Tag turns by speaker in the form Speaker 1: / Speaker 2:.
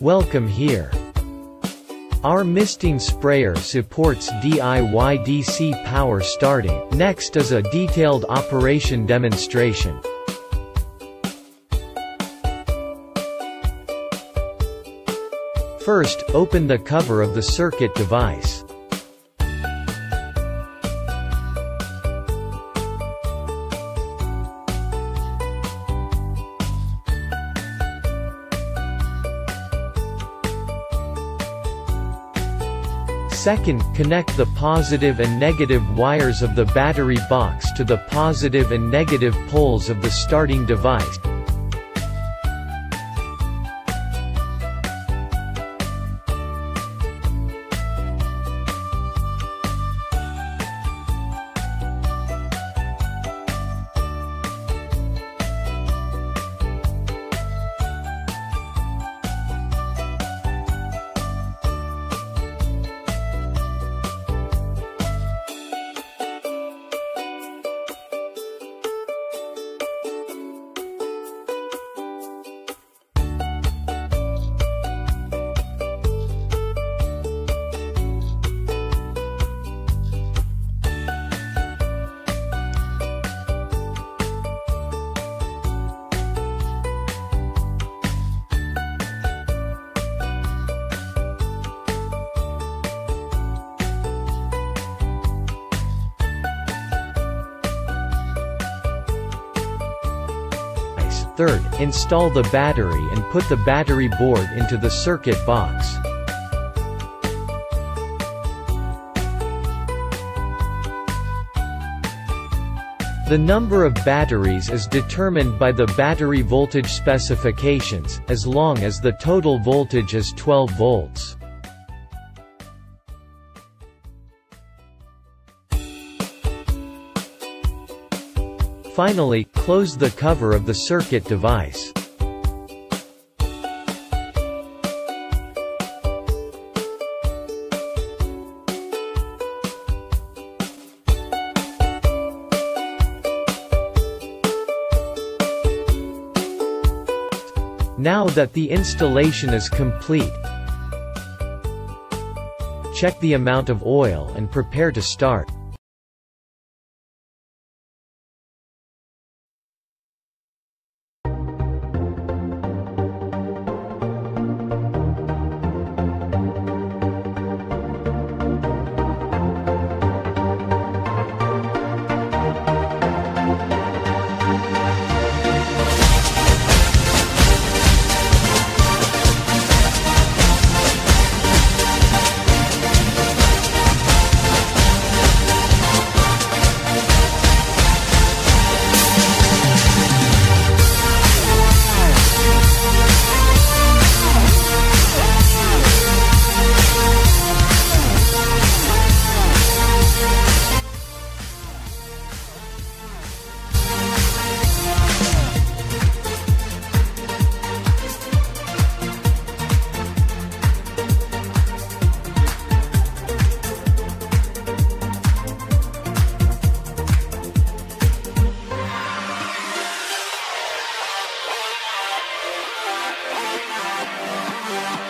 Speaker 1: Welcome here. Our misting sprayer supports DIY DC power starting. Next is a detailed operation demonstration. First, open the cover of the circuit device. Second, connect the positive and negative wires of the battery box to the positive and negative poles of the starting device. Third, install the battery and put the battery board into the circuit box. The number of batteries is determined by the battery voltage specifications, as long as the total voltage is 12 volts. Finally, close the cover of the circuit device. Now that the installation is complete, check the amount of oil and prepare to start. Yeah.